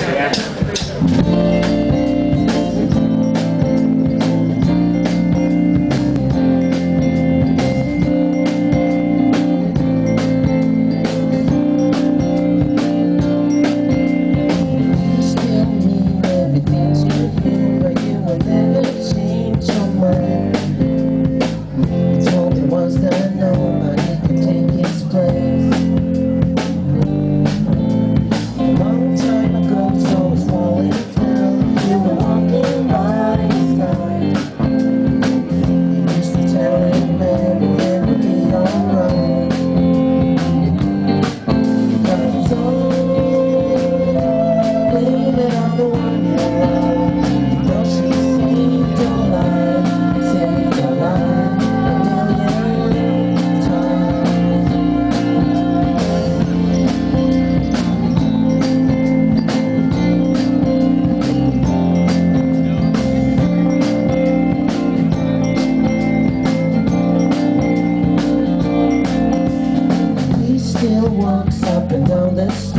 Yeah. walks up and down the street.